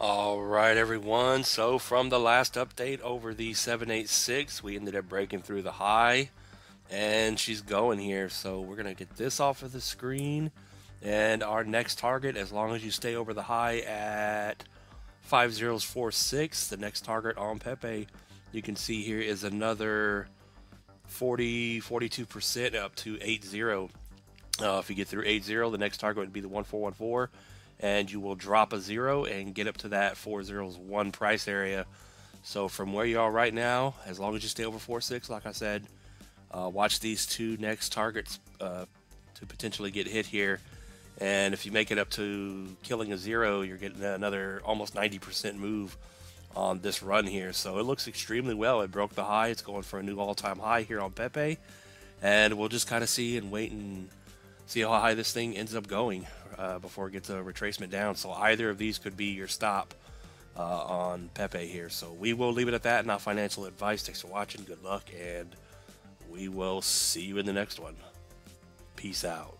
All right, everyone. So from the last update over the 786, we ended up breaking through the high, and she's going here. So we're gonna get this off of the screen, and our next target, as long as you stay over the high at 5046, the next target on Pepe, you can see here is another 40, 42% up to 80. Uh, if you get through 80, the next target would be the 1414 and you will drop a zero and get up to that four zeros one price area. So from where you are right now, as long as you stay over four six, like I said, uh, watch these two next targets uh, to potentially get hit here. And if you make it up to killing a zero, you're getting another almost 90% move on this run here. So it looks extremely well. It broke the high. It's going for a new all-time high here on Pepe. And we'll just kind of see and wait and see how high this thing ends up going uh, before it gets a retracement down. So either of these could be your stop uh, on Pepe here. So we will leave it at that. Not financial advice. Thanks for watching. Good luck, and we will see you in the next one. Peace out.